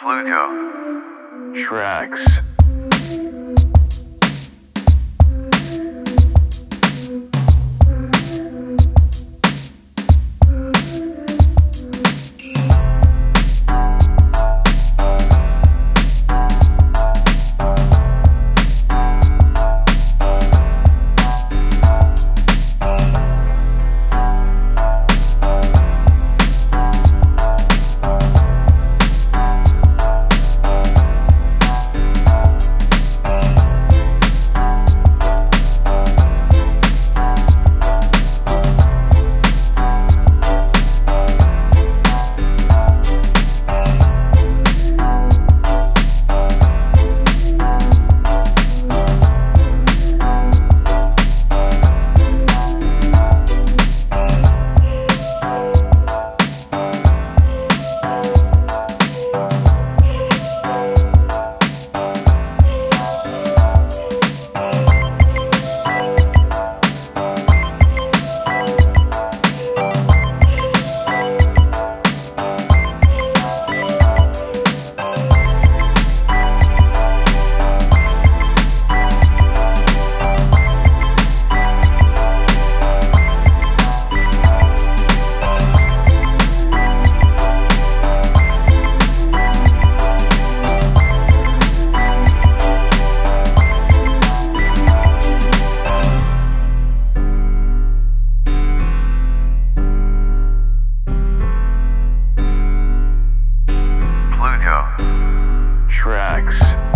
Pluto. Tracks. Tracks.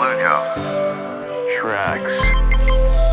Bluto. Tracks.